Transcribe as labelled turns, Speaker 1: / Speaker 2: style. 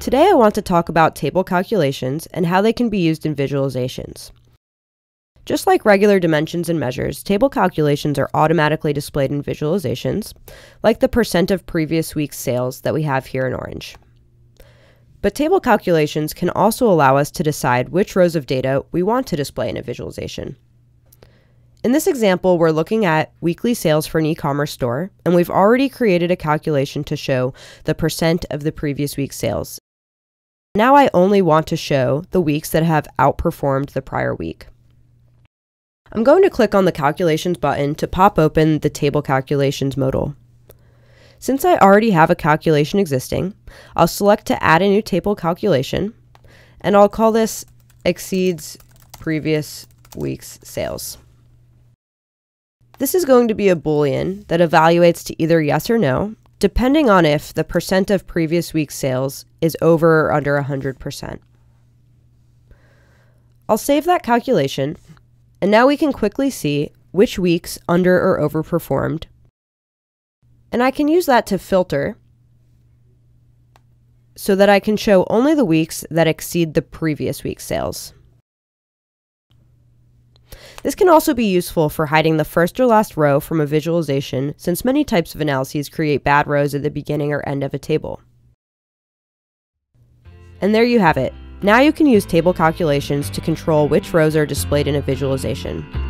Speaker 1: Today I want to talk about table calculations and how they can be used in visualizations. Just like regular dimensions and measures, table calculations are automatically displayed in visualizations, like the percent of previous week's sales that we have here in orange. But table calculations can also allow us to decide which rows of data we want to display in a visualization. In this example, we're looking at weekly sales for an e-commerce store, and we've already created a calculation to show the percent of the previous week's sales. Now I only want to show the weeks that have outperformed the prior week. I'm going to click on the Calculations button to pop open the Table Calculations modal. Since I already have a calculation existing, I'll select to add a new table calculation, and I'll call this Exceeds Previous Week's Sales. This is going to be a boolean that evaluates to either yes or no, depending on if the percent of previous week's sales is over or under 100%. I'll save that calculation, and now we can quickly see which weeks under or overperformed. And I can use that to filter so that I can show only the weeks that exceed the previous week's sales. This can also be useful for hiding the first or last row from a visualization since many types of analyses create bad rows at the beginning or end of a table. And there you have it. Now you can use table calculations to control which rows are displayed in a visualization.